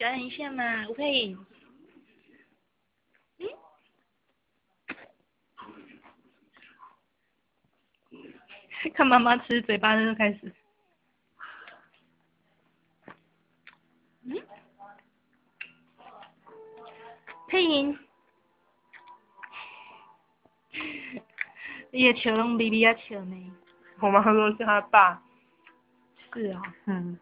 表演一下嘛，吴佩颖。嗯？看妈妈吃嘴巴就开始。嗯？佩颖。你的笑拢微微啊笑呢。我妈说是他爸。是啊。嗯。